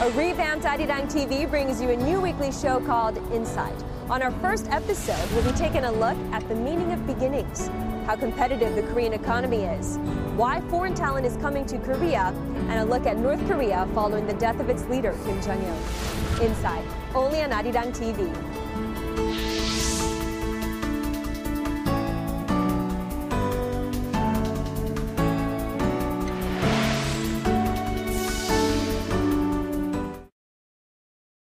A revamped Arirang TV brings you a new weekly show called Insight. On our first episode, we'll be taking a look at the meaning of beginnings, how competitive the Korean economy is, why foreign talent is coming to Korea, and a look at North Korea following the death of its leader, Kim Jong Il. Insight, only on Arirang TV.